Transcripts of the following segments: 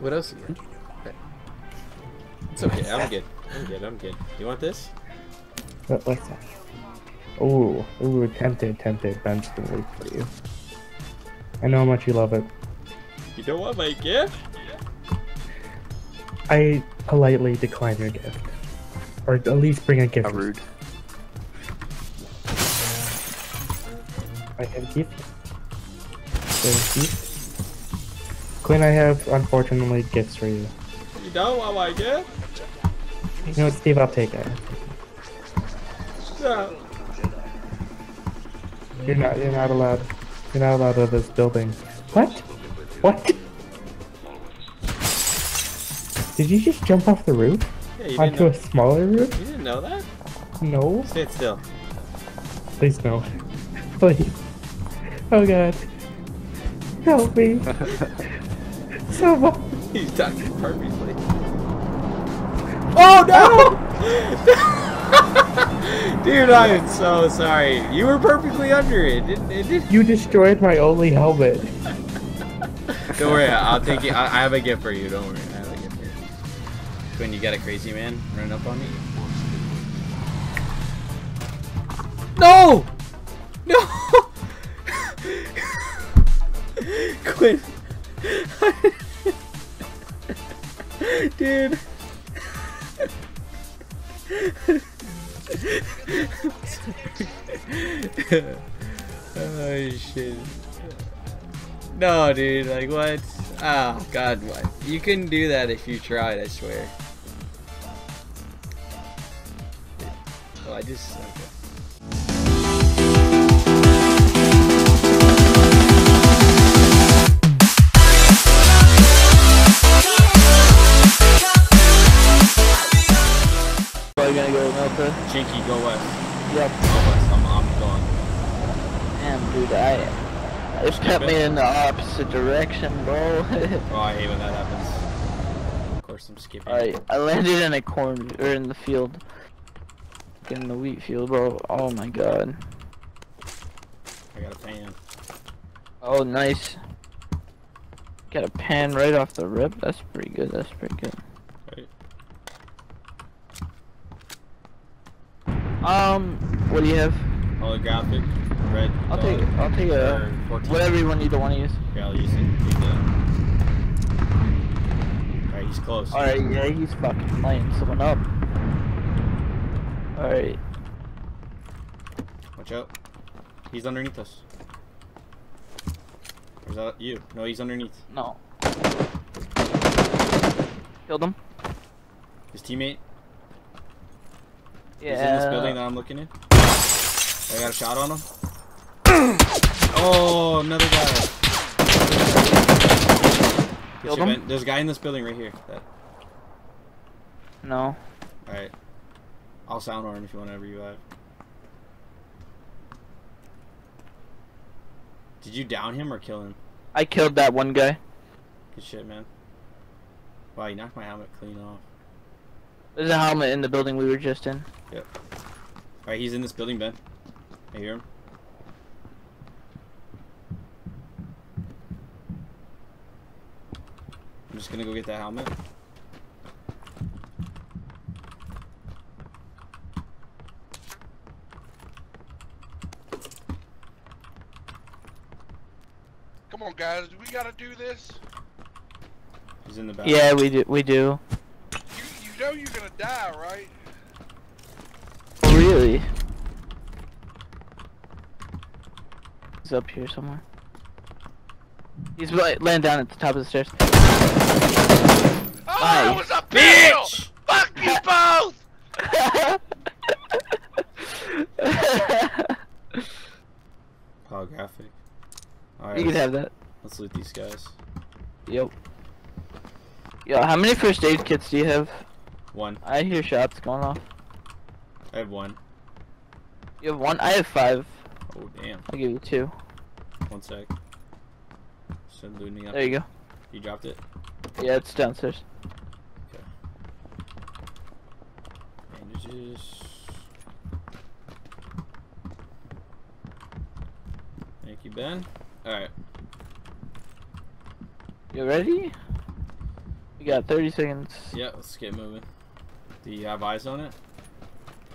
What else you got? It's okay. I'm good. I'm good. I'm good. You want this? What, what's that? Ooh, ooh, tempted, tempted. Ben's gonna wait for you. I know how much you love it. You don't want my gift? I politely decline your gift. Or at least bring a gift. How rude. I have a gift. There's a gift. Quinn, I have, unfortunately, gifts for you. You don't want my gift? You know what, Steve, I'll take it. No. You're not, you're not allowed. You're not allowed out of this building. What? What? Did you just jump off the roof? Yeah, Onto a smaller roof? you didn't know that? No. Sit still. Please no. Please. Oh god. Help me. Someone. He's talking perfectly. Oh no! Dude, I am so sorry. You were perfectly under it. It, it, it. You destroyed my only helmet. Don't worry, I'll take you. I, I have a gift for you. Don't worry, I have a gift for you. Quinn, you got a crazy man running up on me? No! No! Quinn. Dude. oh shit. No, dude, like what? Oh god, what? You couldn't do that if you tried, I swear. Oh, I just. Okay. Probably gonna go west. Yep. Go west. I'm, I'm going. Damn, dude, I. It kept me in the opposite direction, bro. Oh, I hate when that happens. Of course, I'm skipping. Alright, I landed in a corn or in the field. In the wheat field, bro. Oh my god. I got a pan. Oh, nice. Got a pan right off the rip. That's pretty good. That's pretty good. Right. Um, what do you have? Holographic, red. I'll take it. I'll take a 14. whatever one you don't want to use. Yeah, I'll use it. Use that. Alright, he's close. Alright, yeah, he's fucking lighting someone up. Alright. Watch out. He's underneath us. Or is that you? No, he's underneath. No. Killed him. His teammate. Yeah. He's in this building that I'm looking in. I got a shot on him. oh, another guy. Killed him? man. There's a guy in this building right here. That, No. Alright. I'll sound horn if you want to revive. Did you down him or kill him? I killed that one guy. Good shit, man. Wow, you knocked my helmet clean off. There's a helmet in the building we were just in. Yep. Alright, he's in this building, Ben. I hear him. I'm just gonna go get that helmet. Come on, guys. We gotta do this. He's in the back. Yeah, we do. We do. You, you know you're gonna die, right? Oh, really? He's up here somewhere. He's like laying down at the top of the stairs. Oh, Why? it was a pistol! Bitch! Fuck you both! Holographic. you Alright, can have that. let's loot these guys. Yep. Yo, how many first aid kits do you have? One. I hear shots going off. I have one. You have one? I have five. Oh, damn. I'll give you two. One sec. Still looting up. There you go. You dropped it? Yeah, it's downstairs. Bandages. Thank you, Ben. Alright. You ready? We got 30 seconds. Yeah, let's get moving. Do you have eyes on it?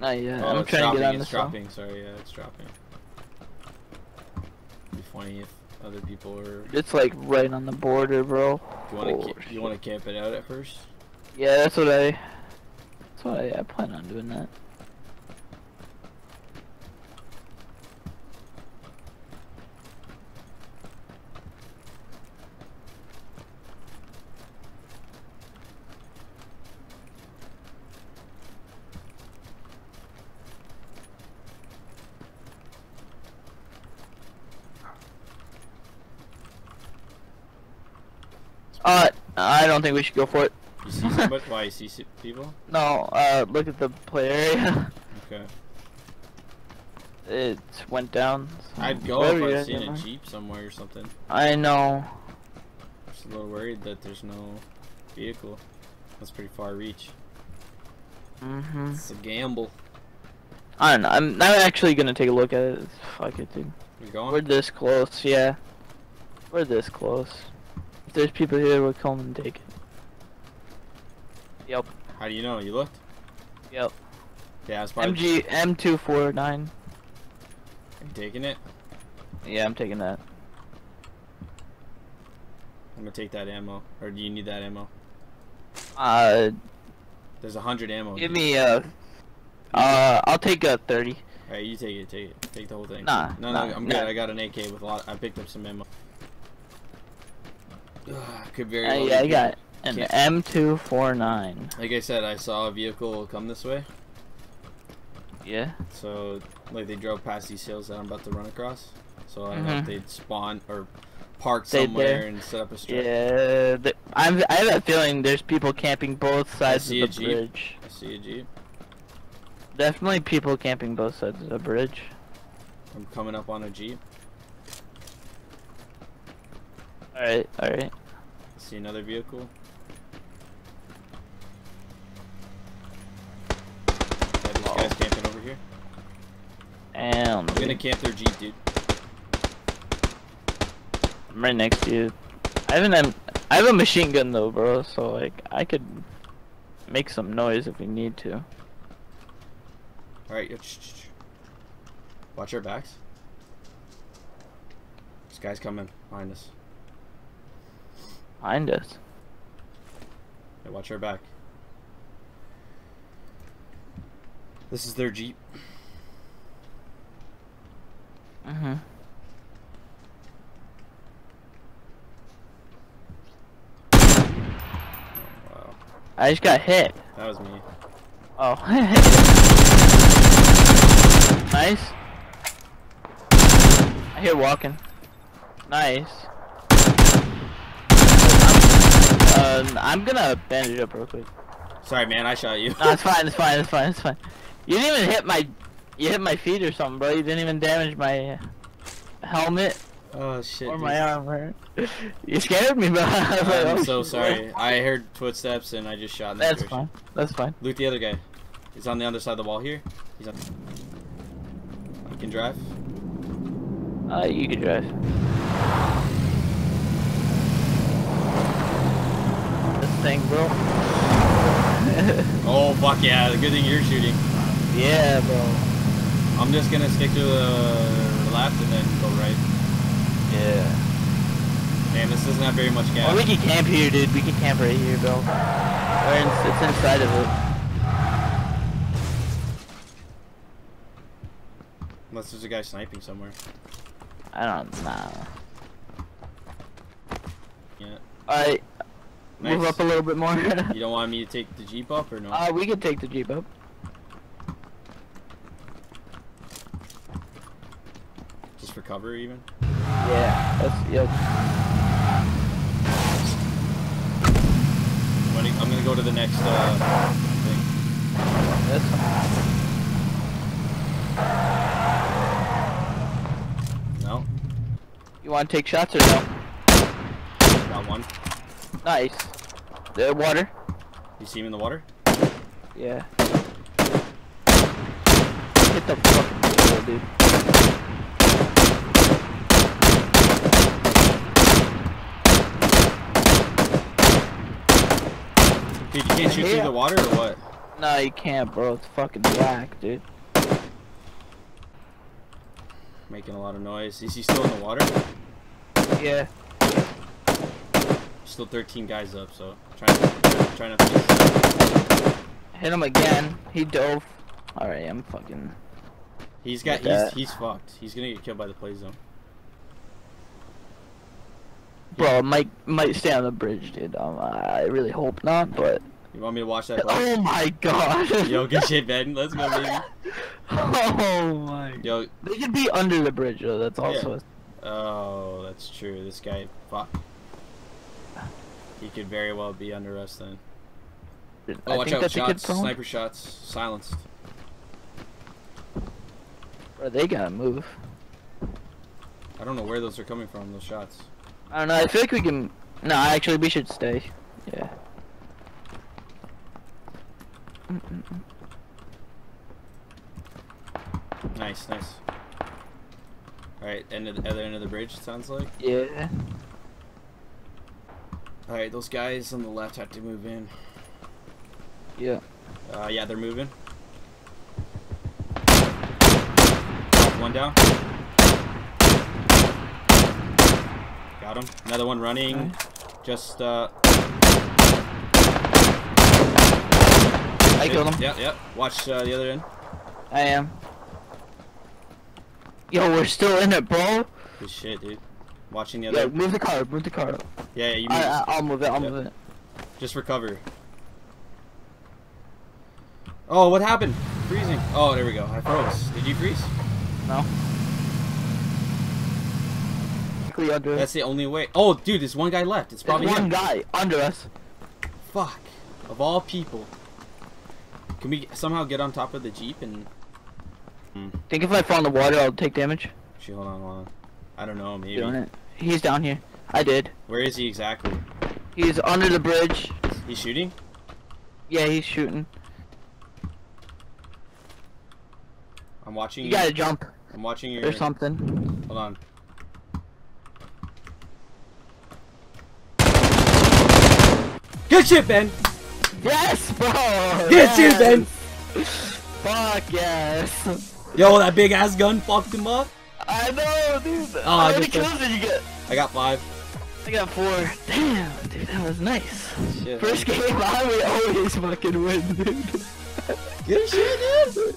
Not yet. oh, I'm it's trying dropping. to get on it's this one. dropping. Sorry, yeah, it's dropping. Be funny if other people are. Do It's like right on the border, bro. you want Oh, to? you want to camp it out at first? Yeah, that's what I. That's what I, I plan on doing that. Uh, I don't think we should go for it. You see somebody? Why you see people? No, uh, look at the play area. Okay. it went down. so- I'd go if I at, seen a jeep somewhere or something. I know. I'm Just a little worried that there's no vehicle. That's pretty far reach. Mm hmm It's a gamble. I don't know. I'm, I'm actually gonna take a look at it. Fuck it, dude. You going? We're this close, yeah. We're this close. There's people here, we'll come and take it. Yep. How do you know? You looked? Yep. Yeah, it's probably. MG M249. You taking it? Yeah, I'm taking that. I'm gonna take that ammo. Or do you need that ammo? Uh, There's a hundred ammo. give dude. me uh, uh, I'll take a 30. Alright, you take it, take it. Take the whole thing. Nah, No, nah, no, I'm nah. good. I got an AK with a lot. I picked up some ammo. Could very well yeah, I got an M249. Like I said, I saw a vehicle come this way. Yeah. So, like, they drove past these hills that I'm about to run across. So I know if Mhm. they'd spawn or park somewhere and set up a strike. Yeah. I'm, I have a feeling there's people camping both sides of the bridge. I see a jeep. Definitely people camping both sides of the bridge. I'm coming up on a jeep. Alright, alright. See another vehicle. Yeah, guys camping over here. And I'm gonna camp their jeep, dude. I'm right next to you. I have an I have a machine gun though, bro, so like I could make some noise if we need to. All right, watch our backs. This guy's coming behind us. Behind us. Yeah, watch our back. This is their jeep. Mm-hmm. Wow, I just got hit. that was me. Oh. nice. I hear walking. Nice. Uh, I'm gonna bandage up real quick. Sorry, man, I shot you. No, it's fine, it's fine, it's fine, it's fine. You didn't even hit my, you hit my feet or something, bro. You didn't even damage my helmet oh shit. or dude. my armor. You scared me, bro. I was like, I'm oh, so sorry. I heard footsteps and I just shot in that That's direction. fine. That's fine. Loot the other guy. He's on the other side of the wall here. He's on. You can drive. Uh, you can drive. Thing, bro. Oh fuck yeah! The Good thing you're shooting. yeah, bro. I'm just gonna stick to the left and then go right. Yeah. Man, this doesn't have very much Oh, gas. we can camp here, dude. We can camp right here, bro. In, it's inside of it. Unless there's a guy sniping somewhere. I don't know. Yeah. Alright, move up a little bit more. You don't want me to take the jeep up or no? uh, we can take the Jeep up. Just for cover, even. Yeah, that's, yep. I'm gonna, I'm gonna go to the next uh, thing. Fine. No, You want to take shots or no? got one. Nice. The water? You see him in the water? Yeah. Hit the fucking wall, dude. Dude, you can't shoot through the water or what? No, you can't, bro. It's fucking black, dude. Making a lot of noise. Is he still in the water? Yeah. Still 13 guys up, so trying to trying to. Hit him again. He dove. Alright, I'm fucking. He's got he's that. he's fucked. He's gonna get killed by the play zone. Bro, might might stay on the bridge, dude. Um, I really hope not, but. You want me to watch that? play? Oh my god. Yo, good shit, Ben. Let's go, baby. Oh my. Yo, They could be under the bridge, though. That's also. oh, that's true. This guy, fuck. He could very well be under us then. Oh, I watch think out! that's a good Shots, sniper shots, silenced. Bro, they gotta move. I don't know where those are coming from. Those shots. I don't know. I feel like we can. No, actually, we should stay. Yeah. Mm-mm-mm. Nice, nice. All right, end of the other end of the bridge. Sounds like. Yeah. All right, those guys on the left have to move in. Yeah. Uh, yeah, they're moving. One down. Got him. Another one running. Nice. Just uh. I killed him. Yep, yep. Watch uh, the other end. I am. Yo, we're still in it, bro. Good shit, dude. Watching the other. move the car. Move the car. Yeah, yeah. You I, move. I, I'll move it. I'll Yep. move it. Just recover. Oh, what happened? Freezing. Oh, there we go. I froze. Did you freeze? No. Under. That's the only way. Oh, dude, there's one guy left. It's There's probably one him. guy under us. Fuck. Of all people. Can we somehow get on top of the jeep and? Hmm. Think if I fall in the water, I'll take damage. Actually, hold on, hold on. I don't know. Maybe. Doing it. He's down here. I did. Where is he exactly? He's under the bridge. He's shooting. Yeah, he's shooting. I'm watching. You You gotta jump I'm watching your. or something. Hold on. Good shit, Ben. Yes, bro. Good shit, Ben. Fuck yes. Yo, that big ass gun fucked him up. I know, dude. Oh, How many kills did you get? I got five. I got four. Damn, dude, that was nice. Shit. First game I we always fucking win, dude. Good shit, dude.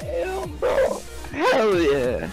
Damn, bro. Hell yeah.